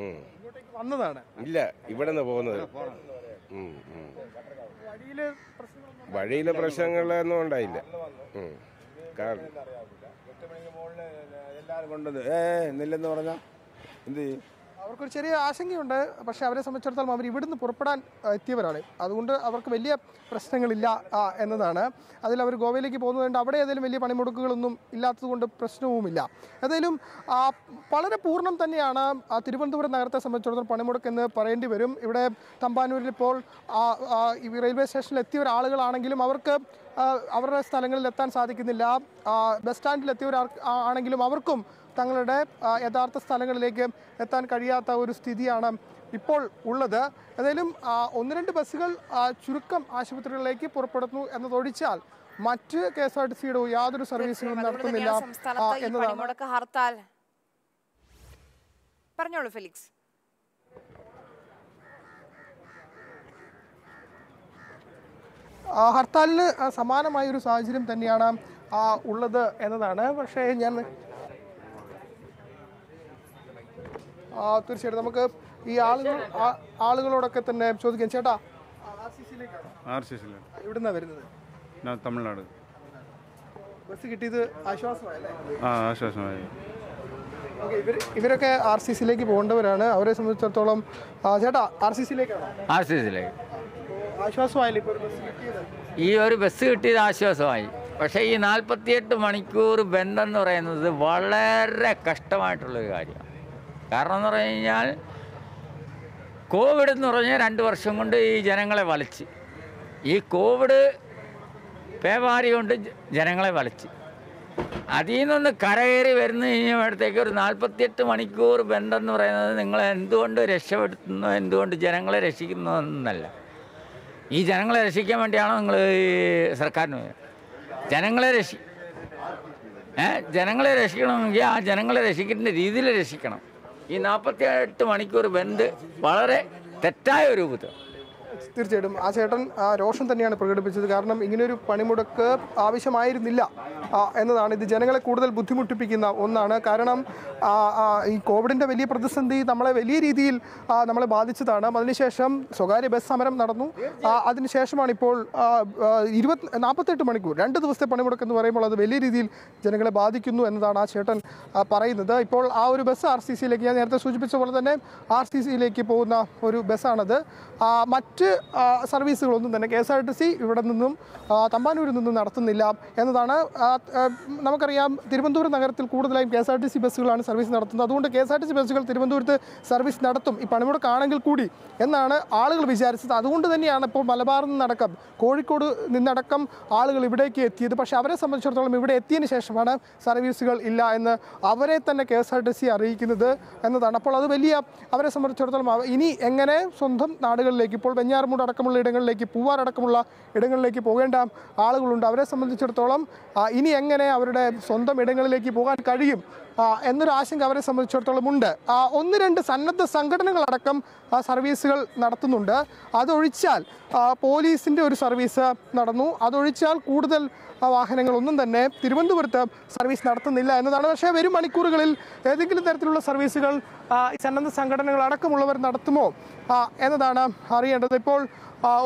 ഉം. ഇങ്ങോട്ടേക്ക് വന്നതാണ്. ഇല്ല ഇവിടെ നിന്ന് പോകുന്നത്. വഴിയിൽ പ്രശ്നങ്ങളൊന്നും വഴിയിലെ പ്രശ്നങ്ങളൊന്നും ഉണ്ടായില്ല. കാരണം എല്ലാവരും കൊണ്ടുവന്ന് ഏ നെല്ലെന്ന് പറഞ്ഞാൽ എന്ത് ചെയ്യും? അവർക്കൊരു ചെറിയ ആശങ്കയുണ്ട്. പക്ഷേ അവരെ സംബന്ധിച്ചിടത്തോളം അവർ ഇവിടുന്ന് പുറപ്പെടാൻ എത്തിയവരാണ്. അതുകൊണ്ട് അവർക്ക് വലിയ പ്രശ്നങ്ങളില്ല എന്നതാണ്. അതിൽ അവർ ഗോവയിലേക്ക് പോകുന്നതുകൊണ്ട് അവിടെ ഏതെങ്കിലും വലിയ പണിമുടക്കുകളൊന്നും ഇല്ലാത്തതുകൊണ്ട് പ്രശ്നവുമില്ല. ഏതായാലും വളരെ പൂർണം തന്നെയാണ് തിരുവനന്തപുരം നഗരത്തെ സംബന്ധിച്ചിടത്തോളം പണിമുടക്ക് എന്ന് പറയേണ്ടി വരും. ഇവിടെ തമ്പാനൂരിൽ ഇപ്പോൾ റെയിൽവേ സ്റ്റേഷനിൽ എത്തിയ ആളുകളാണെങ്കിലും അവർക്ക് അവരുടെ സ്ഥലങ്ങളിൽ എത്താൻ സാധിക്കുന്നില്ല. ബസ് സ്റ്റാൻഡിൽ എത്തിയവർ ആണെങ്കിലും അവർക്കും തങ്ങളുടെ യഥാർത്ഥ സ്ഥലങ്ങളിലേക്ക് എത്താൻ കഴിയാത്ത ഒരു സ്ഥിതിയാണ് ഇപ്പോൾ ഉള്ളത്. ഏതായാലും ഒന്ന് രണ്ട് ബസ്സുകൾ ചുരുക്കം ആശുപത്രികളിലേക്ക് പുറപ്പെടുന്നു എന്നതൊഴിച്ചാൽ മറ്റ് കെ എസ് ആർ ടി സിയുടെ യാതൊരു സർവീസുകളും നടത്തുന്നില്ല എന്നതാണ്. പറഞ്ഞോളൂ ഫെലിക്സ്. ഹർത്താലിന് സമാനമായ ഒരു സാഹചര്യം തന്നെയാണ് ഉള്ളത് എന്നതാണ്. പക്ഷേ ഞാൻ ആ, തീർച്ചയായിട്ടും. നമുക്ക് ഈ ആളുകൾ ആ- ആളുകളോടൊക്കെ തന്നെ ചോദിക്കാം. ചേട്ടാ വരുന്നത്? ഞാൻ തമിഴ്നാട്. ബസ് കിട്ടിയത് ആശ്വാസമായി. ഓക്കെ ഇവരൊക്കെ ആർ സി സിയിലേക്ക് പോകേണ്ടവരാണ്. അവരെ സംബന്ധിച്ചിടത്തോളം ചേട്ടാ ആർ സി സിയിലേക്കാണോ? ആർ സി സിയിലേക്ക്. ആശ്വാസമായില്ലേ ഈ ഒരു ബസ് കിട്ടിയത് ആശ്വാസമായി. പക്ഷേ ഈ നാൽപ്പത്തിയെട്ട് മണിക്കൂർ ബന്ധം എന്ന് പറയുന്നത് വളരെ കഷ്ടമായിട്ടുള്ളൊരു കാര്യമാണ്. കാരണം എന്ന് പറഞ്ഞു കഴിഞ്ഞാൽ കോവിഡ് എന്ന് പറഞ്ഞാൽ രണ്ട് വർഷം കൊണ്ട് ഈ ജനങ്ങളെ വലച്ച്. ഈ കോവിഡ് പേവാരി കൊണ്ട് ജനങ്ങളെ വലച്ച്. അതിൽ നിന്നൊന്ന് കരകയറി വരുന്ന കഴിഞ്ഞപ്പോഴത്തേക്ക് ഒരു നാൽപ്പത്തിയെട്ട് മണിക്കൂർ ബന്ധം എന്ന് പറയുന്നത് നിങ്ങളെ എന്തുകൊണ്ട് രക്ഷപ്പെടുത്തുന്നു എന്തുകൊണ്ട് ജനങ്ങളെ രക്ഷിക്കുന്നു എന്നല്ല. ഈ ജനങ്ങളെ രക്ഷിക്കാൻ വേണ്ടിയാണോ നിങ്ങൾ ഈ സർക്കാരിന് ജനങ്ങളെ രക്ഷി ഏ? ജനങ്ങളെ രക്ഷിക്കണമെങ്കിൽ ആ ജനങ്ങളെ രക്ഷിക്കേണ്ട രീതിയിൽ രക്ഷിക്കണം. ഈ നാൽപ്പത്തി എട്ട് മണിക്കൂർ ബന്ദ് വളരെ തെറ്റായ ഒരു രൂപത്തിൽ തീർച്ചയായിട്ടും ആ ചേട്ടൻ ആ രോഷം തന്നെയാണ് പ്രകടിപ്പിച്ചത്. കാരണം ഇങ്ങനെയൊരു പണിമുടക്ക് ആവശ്യമായിരുന്നില്ല എന്നതാണ്. ഇത് ജനങ്ങളെ കൂടുതൽ ബുദ്ധിമുട്ടിപ്പിക്കുന്ന ഒന്നാണ്. കാരണം ഈ കോവിഡിന്റെ വലിയ പ്രതിസന്ധി നമ്മളെ വലിയ രീതിയിൽ നമ്മളെ ബാധിച്ചതാണ്. അതിനുശേഷം സ്വകാര്യ ബസ് സമരം നടന്നു. അതിനുശേഷമാണ് ഇപ്പോൾ ഇരുപത്തി നാൽപ്പത്തെട്ട് മണിക്കൂർ രണ്ട് ദിവസത്തെ പണിമുടക്ക് എന്ന് പറയുമ്പോൾ അത് വലിയ രീതിയിൽ ജനങ്ങളെ ബാധിക്കുന്നു എന്നതാണ് ആ ചേട്ടൻ പറയുന്നത്. ഇപ്പോൾ ആ ഒരു ബസ് ആർ സി സിയിലേക്ക് ഞാൻ നേരത്തെ സൂചിപ്പിച്ച പോലെ തന്നെ ആർ സി സിയിലേക്ക് പോകുന്ന ഒരു ബസ്സാണത്. മറ്റ് സർവീസുകളൊന്നും തന്നെ K S R T C ഇവിടെ നിന്നും തമ്പാനൂരിൽ നിന്നും നടത്തുന്നില്ല എന്നതാണ് നമുക്കറിയാം തിരുവനന്തപുരം നഗരത്തിൽ കൂടുതലായും K S R T C ബസ്സുകളാണ് service നടത്തുന്നത്. അതുകൊണ്ട് K S R T C ബസ്സുകൾ തിരുവനന്തപുരത്ത് സർവീസ് നടത്തും. ഈ പണിമുടക്കാണെങ്കിൽ കൂടി എന്നാണ് ആളുകൾ വിചാരിച്ചത്. അതുകൊണ്ട് തന്നെയാണ് ഇപ്പോൾ മലബാറിൽ നിന്നടക്കം കോഴിക്കോട് നിന്നടക്കം ആളുകൾ ഇവിടേക്ക് എത്തിയത്. പക്ഷേ അവരെ സംബന്ധിച്ചിടത്തോളം ഇവിടെ എത്തിയതിന് ശേഷമാണ് സർവീസുകൾ ഇല്ല എന്ന് അവരെ തന്നെ K S R T C അറിയിക്കുന്നത് എന്നതാണ്. അപ്പോൾ അത് വലിയ അവരെ സംബന്ധിച്ചിടത്തോളം ഇനി എങ്ങനെ സ്വന്തം നാടുകളിലേക്ക് ഇപ്പോൾ വെഞ്ഞാറമൂട് അടക്കമുള്ള ഇടങ്ങളിലേക്ക് പൂവാർ അടക്കമുള്ള ഇടങ്ങളിലേക്ക് പോകേണ്ട ആളുകളുണ്ട്. അവരെ സംബന്ധിച്ചിടത്തോളം ഇനി എങ്ങനെ അവരുടെ സ്വന്തം ഇടങ്ങളിലേക്ക് പോകാൻ കഴിയും? എന്നൊരു ആശങ്ക അവരെ സംബന്ധിച്ചിടത്തോളം ഉണ്ട്. ഒന്ന് രണ്ട് സന്നദ്ധ സംഘടനകളടക്കം സർവീസുകൾ നടത്തുന്നുണ്ട്. അതൊഴിച്ചാൽ പോലീസിന്റെ ഒരു സർവീസ് നടന്നു. അതൊഴിച്ചാൽ കൂടുതൽ വാഹനങ്ങളൊന്നും തന്നെ തിരുവനന്തപുരത്ത് സർവീസ് നടത്തുന്നില്ല എന്നതാണ്. പക്ഷേ വരും മണിക്കൂറുകളിൽ ഏതെങ്കിലും തരത്തിലുള്ള സർവീസുകൾ ഈ സന്നദ്ധ സംഘടനകൾ അടക്കമുള്ളവർ നടത്തുമോ? എന്നതാണ് അറിയേണ്ടത്. ഇപ്പോൾ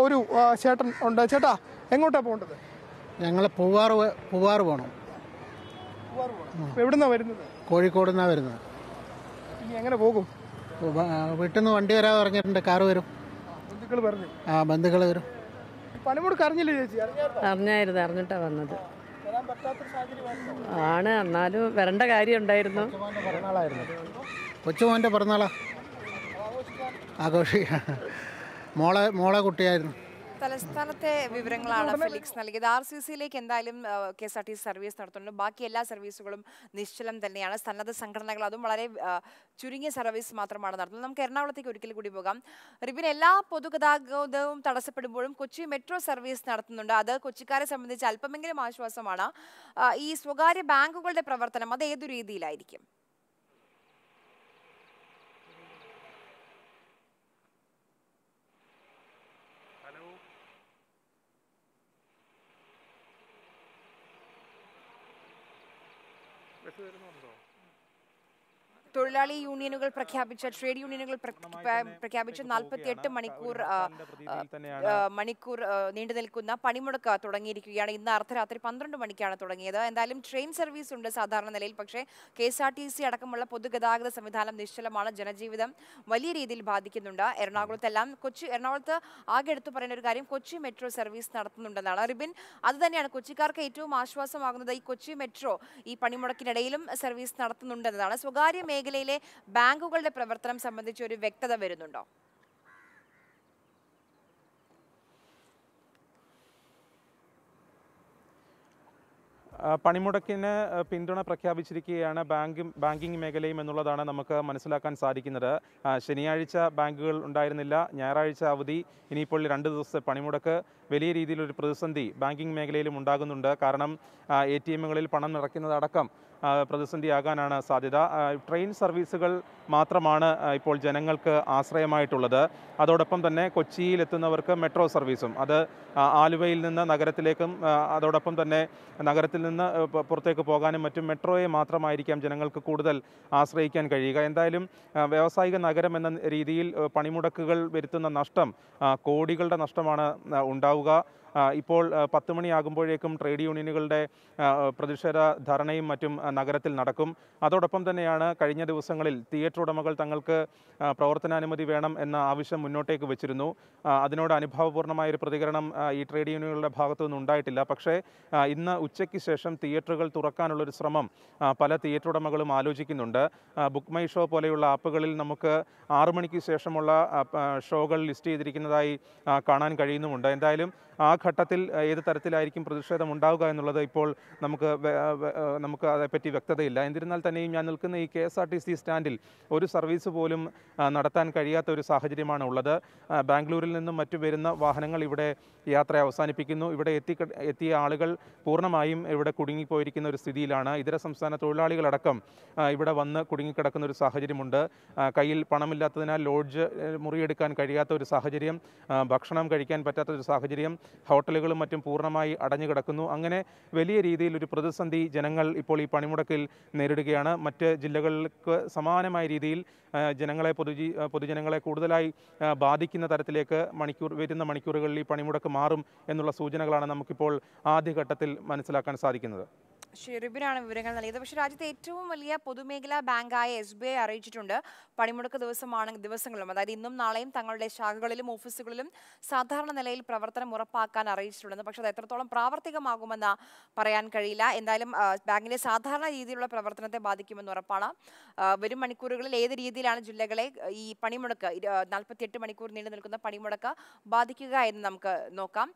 ഒരു ചേട്ടൻ ഉണ്ട്. ചേട്ടാ എങ്ങോട്ടാണ് പോകേണ്ടത്? ഞങ്ങൾ പൂവാറ് പൂവാറ് പോകണം എവിടുന്നാണ് വരുന്നത്? കോഴിക്കോട് നിന്നാണ് വരുന്നത്. ഇനി എങ്ങനെ പോകും? വീട്ടിൽ നിന്ന് വണ്ടി വരാതെ പറഞ്ഞിട്ടുണ്ട് കാറ് വരും. ബന്ധുക്കൾ പറഞ്ഞു. ആ ബന്ധുക്കൾ വരും. പണിമുടക്ക് അറിഞ്ഞില്ലേ ചേച്ചി? അറിഞ്ഞായിരുന്നോ? അറിഞ്ഞിട്ടാ വന്നത്. ആണ് എന്നാലും വരണ്ട കാര്യം ഉണ്ടായിരുന്നു കൊച്ചുമോന്റെ പിറന്നാളാ? ആഘോഷിക്കാൻ. മോളെ മോളെ കുട്ടിയായിരുന്നു. തലസ്ഥാനത്തെ വിവരങ്ങളാണ് ഫെലിക്സ് നൽകിയത്. ആർ സി സിയിലേക്ക് എന്തായാലും K S R T C service നടത്തുന്നുണ്ട്. ബാക്കി എല്ലാ സർവീസുകളും നിശ്ചലം തന്നെയാണ്. സന്നദ്ധ സംഘടനകൾ അതും വളരെ ചുരുങ്ങിയ സർവീസ് മാത്രമാണ് നടത്തുന്നത്. നമുക്ക് എറണാകുളത്തേക്ക് ഒരിക്കൽ കൂടി പോകാം. റിബിൻ എല്ലാ പൊതുഗതാഗതവും തടസ്സപ്പെടുമ്പോഴും കൊച്ചി മെട്രോ സർവീസ് നടത്തുന്നുണ്ട്. അത് കൊച്ചിക്കാരെ സംബന്ധിച്ച് അല്പമെങ്കിലും ആശ്വാസമാണ്. ഈ സ്വകാര്യ ബാങ്കുകളുടെ പ്രവർത്തനം അത് ഏതു രീതിയിലായിരിക്കും? തൊഴിലാളി യൂണിയനുകൾ പ്രഖ്യാപിച്ച ട്രേഡ് യൂണിയനുകൾ പ്ര- പ്ര- പ്രഖ്യാപിച്ച നാൽപ്പത്തിയെട്ട് മണിക്കൂർ മണിക്കൂർ നീണ്ടു നിൽക്കുന്ന പണിമുടക്ക് തുടങ്ങിയിരിക്കുകയാണ്. ഇന്ന് അർദ്ധരാത്രി പന്ത്രണ്ട് മണിക്കാണ് തുടങ്ങിയത്. എന്തായാലും ട്രെയിൻ സർവീസ് ഉണ്ട് സാധാരണ നിലയിൽ. പക്ഷേ K S R T C അടക്കമുള്ള പൊതുഗതാഗത സംവിധാനം നിശ്ചലമാണ്. ജനജീവിതം വലിയ രീതിയിൽ ബാധിക്കുന്നുണ്ട്. എറണാകുളത്തെല്ലാം കൊച്ചി എറണാകുളത്ത് ആകെ എടുത്തു പറയുന്ന ഒരു കാര്യം കൊച്ചി മെട്രോ സർവീസ് നടത്തുന്നുണ്ടെന്നാണ്. റിബിൻ അത് തന്നെയാണ് കൊച്ചിക്കാർക്ക് ഏറ്റവും ആശ്വാസമാകുന്നത് ഈ കൊച്ചി മെട്രോ ഈ പണിമുടക്കിനിടയിലും സർവീസ് നടത്തുന്നുണ്ടെന്നതാണ്. സ്വകാര്യ മേഖലയിലെ ബാങ്കുകളുടെ പ്രവർത്തനം സംബന്ധിച്ച് ഒരു വ്യക്തത വരുന്നുണ്ടോ? പണിമുടക്കിന് പിന്തുണ പ്രഖ്യാപിച്ചിരിക്കുകയാണ് ബാങ്കും ബാങ്കിങ് മേഖലയും എന്നുള്ളതാണ് നമുക്ക് മനസ്സിലാക്കാൻ സാധിക്കുന്നത്. ശനിയാഴ്ച ബാങ്കുകൾ ഉണ്ടായിരുന്നില്ല. ഞായറാഴ്ച അവധി. ഇനിയിപ്പോൾ രണ്ട് ദിവസത്തെ പണിമുടക്ക്. വലിയ രീതിയിലൊരു പ്രതിസന്ധി ബാങ്കിങ് മേഖലയിലും ഉണ്ടാകുന്നുണ്ട്. കാരണം എ ടി എമ്മുകളിൽ പണം നിറയ്ക്കുന്നതടക്കം പ്രതിസന്ധിയാകാനാണ് സാധ്യത. ട്രെയിൻ സർവീസുകൾ മാത്രമാണ് ഇപ്പോൾ ജനങ്ങൾക്ക് ആശ്രയമായിട്ടുള്ളത്. അതോടൊപ്പം തന്നെ കൊച്ചിയിൽ എത്തുന്നവർക്ക് മെട്രോ സർവീസും. അത് ആലുവയിൽ നിന്ന് നഗരത്തിലേക്കും അതോടൊപ്പം തന്നെ നഗരത്തിൽ നിന്ന് പുറത്തേക്ക് പോകാനും മറ്റും മെട്രോയെ മാത്രമായിരിക്കാം ജനങ്ങൾക്ക് കൂടുതൽ ആശ്രയിക്കാൻ കഴിയുക. എന്തായാലും വ്യാവസായിക നഗരം എന്ന രീതിയിൽ പണിമുടക്കുകൾ വരുത്തുന്ന നഷ്ടം കോടികളുടെ നഷ്ടമാണ് ഉണ്ടാവുക. ഇപ്പോൾ പത്ത് മണിയാകുമ്പോഴേക്കും ട്രേഡ് യൂണിയനുകളുടെ പ്രതിഷേധ ധർണയും മറ്റും നഗരത്തിൽ നടക്കും. അതോടൊപ്പം തന്നെയാണ് കഴിഞ്ഞ ദിവസങ്ങളിൽ തിയേറ്റർ ഉടമകൾ തങ്ങൾക്ക് പ്രവർത്തനാനുമതി വേണം എന്ന ആവശ്യം മുന്നോട്ടേക്ക് വെച്ചിരുന്നു. അതിനോട് അനുഭാവപൂർണമായ ഒരു പ്രതികരണം ഈ ട്രേഡ് യൂണിയനുകളുടെ ഭാഗത്തുനിന്ന് ഉണ്ടായിട്ടില്ല. പക്ഷേ ഇന്ന് ഉച്ചയ്ക്ക് ശേഷം തിയേറ്ററുകൾ തുറക്കാനുള്ളൊരു ശ്രമം പല തിയേറ്റർ ഉടമകളും ആലോചിക്കുന്നുണ്ട്. ബുക്ക് മൈ ഷോ പോലെയുള്ള ആപ്പുകളിൽ നമുക്ക് ആറു മണിക്ക് ശേഷമുള്ള ഷോകൾ ലിസ്റ്റ് ചെയ്തിരിക്കുന്നതായി കാണാൻ കഴിയുന്നുമുണ്ട്. എന്തായാലും ആ ഘട്ടത്തിൽ ഏത് തരത്തിലായിരിക്കും പ്രതിഷേധം ഉണ്ടാവുക എന്നുള്ളത് ഇപ്പോൾ നമുക്ക് നമുക്ക് അതേപ്പറ്റി വ്യക്തതയില്ല. എന്നിരുന്നാൽ തന്നെയും ഞാൻ നിൽക്കുന്ന ഈ K S R T C സ്റ്റാൻഡിൽ ഒരു സർവീസ് പോലും നടത്താൻ കഴിയാത്ത ഒരു സാഹചര്യമാണ് ഉള്ളത്. ബാംഗ്ലൂരിൽ നിന്നും മറ്റു വരുന്ന വാഹനങ്ങൾ ഇവിടെ യാത്ര അവസാനിപ്പിക്കുന്നു. ഇവിടെ എത്തി എത്തിയ ആളുകൾ പൂർണമായും ഇവിടെ കുടുങ്ങിപ്പോയിരിക്കുന്ന ഒരു സ്ഥിതിയിലാണ്. ഇതര സംസ്ഥാന തൊഴിലാളികളടക്കം ഇവിടെ വന്ന് കുടുങ്ങിക്കിടക്കുന്ന ഒരു സാഹചര്യമുണ്ട്. കയ്യിൽ പണമില്ലാത്തതിനാൽ ലോഡ്ജ് മുറിയെടുക്കാൻ കഴിയാത്ത ഒരു സാഹചര്യം ഭക്ഷണം കഴിക്കാൻ പറ്റാത്ത ഒരു സാഹചര്യം ഹോട്ടലുകളും മറ്റും പൂർണമായി അടഞ്ഞു കിടക്കുന്നു അങ്ങനെ വലിയ രീതിയിൽ ഒരു പ്രതിസന്ധി ജനങ്ങൾ ഇപ്പോൾ ഈ പണിമുടക്കിൽ നേരിടുകയാണ്. മറ്റ് ജില്ലകൾക്ക് സമാനമായ രീതിയിൽ ജനങ്ങളെ പൊതുജീ പൊതുജനങ്ങളെ കൂടുതലായി ബാധിക്കുന്ന തരത്തിലേക്ക് മണിക്കൂർ വരുന്ന മണിക്കൂറുകളിൽ ഈ പണിമുടക്ക് മാറും എന്നുള്ള സൂചനകളാണ് നമുക്കിപ്പോൾ ആദ്യഘട്ടത്തിൽ മനസ്സിലാക്കാൻ സാധിക്കുന്നത്. ഷെറിബിനാണ് വിവരങ്ങൾ നൽകിയത്. പക്ഷേ രാജ്യത്തെ ഏറ്റവും വലിയ പൊതുമേഖലാ ബാങ്കായ എസ് ബി ഐ അറിയിച്ചിട്ടുണ്ട്. പണിമുടക്ക് ദിവസമാണ് ദിവസങ്ങളിലും. അതായത് ഇന്നും നാളെയും തങ്ങളുടെ ശാഖകളിലും ഓഫീസുകളിലും സാധാരണ നിലയിൽ പ്രവർത്തനം ഉറപ്പാക്കാൻ അറിയിച്ചിട്ടുണ്ടെന്ന്. പക്ഷേ അത് എത്രത്തോളം പ്രാവർത്തികമാകുമെന്ന് പറയാൻ കഴിയില്ല. എന്തായാലും ബാങ്കിന്റെ സാധാരണ രീതിയിലുള്ള പ്രവർത്തനത്തെ ബാധിക്കുമെന്ന് ഉറപ്പാണ്. വരും മണിക്കൂറുകളിൽ ഏത് രീതിയിലാണ് ജില്ലകളെ ഈ പണിമുടക്ക് നാൽപ്പത്തിയെട്ട് മണിക്കൂർ നീണ്ടു നിൽക്കുന്ന പണിമുടക്ക് ബാധിക്കുക എന്ന് നമുക്ക് നോക്കാം.